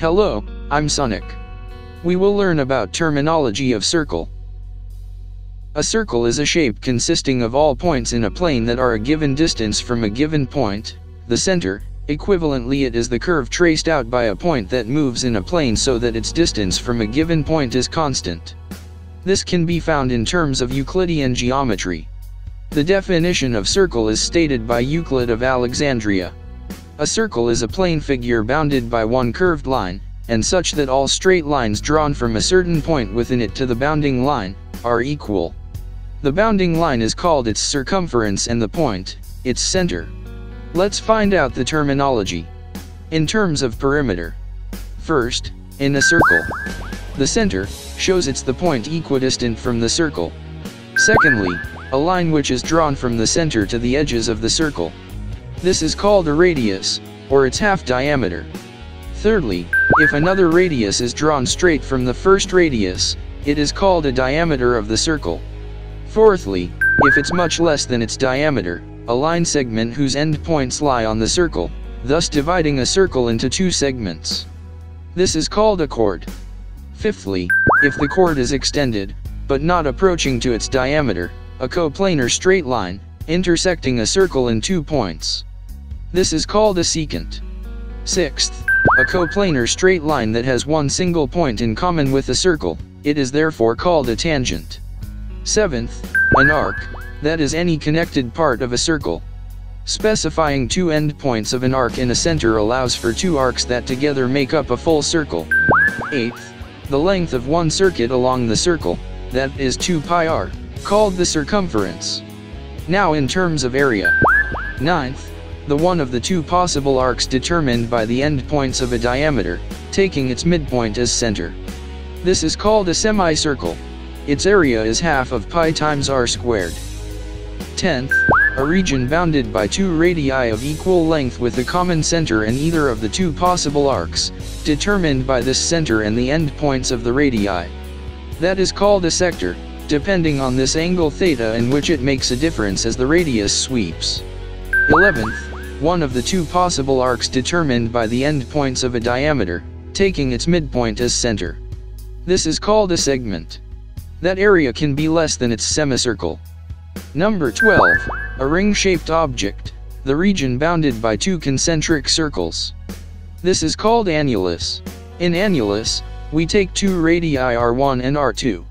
Hello, I'm Sonic. We will learn about terminology of circle. A circle is a shape consisting of all points in a plane that are a given distance from a given point, the center, equivalently it is the curve traced out by a point that moves in a plane so that its distance from a given point is constant. This can be found in terms of Euclidean geometry. The definition of circle is stated by Euclid of Alexandria. A circle is a plane figure bounded by one curved line, and such that all straight lines drawn from a certain point within it to the bounding line, are equal. The bounding line is called its circumference and the point, its center. Let's find out the terminology. In terms of perimeter. First, in a circle. The center, shows it's the point equidistant from the circle. Secondly, a line which is drawn from the center to the edges of the circle. This is called a radius, or its half diameter. Thirdly, if another radius is drawn straight from the first radius, it is called a diameter of the circle. Fourthly, if it's much less than its diameter, a line segment whose endpoints lie on the circle, thus dividing a circle into two segments. This is called a chord. Fifthly, if the chord is extended, but not approaching to its diameter, a coplanar straight line, intersecting a circle in two points. This is called a secant. Sixth, a coplanar straight line that has one single point in common with a circle, it is therefore called a tangent. Seventh, an arc, that is any connected part of a circle. Specifying two endpoints of an arc in a center allows for two arcs that together make up a full circle. Eighth, the length of one circuit along the circle, that is 2 pi r, called the circumference. Now in terms of area. Ninth, the one of the two possible arcs determined by the endpoints of a diameter, taking its midpoint as center. This is called a semicircle. Its area is half of pi times r squared. Tenth, a region bounded by two radii of equal length with a common center and either of the two possible arcs, determined by this center and the endpoints of the radii. That is called a sector, depending on this angle theta in which it makes a difference as the radius sweeps. 11th, one of the two possible arcs determined by the endpoints of a diameter, taking its midpoint as center. This is called a segment. That area can be less than its semicircle. Number 12, a ring-shaped object, the region bounded by two concentric circles. This is called annulus. In annulus, we take two radii r1 and r2.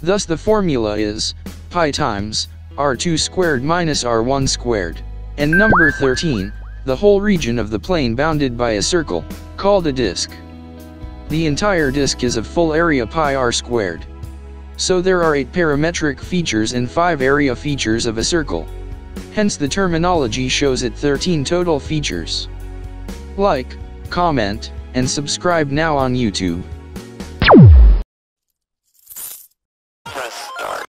Thus the formula is, pi times, r2 squared minus r1 squared. And number 13, the whole region of the plane bounded by a circle, called a disk. The entire disk is of full area pi r squared. So there are 8 parametric features and 5 area features of a circle. Hence the terminology shows it 13 total features. Like, comment, and subscribe now on YouTube.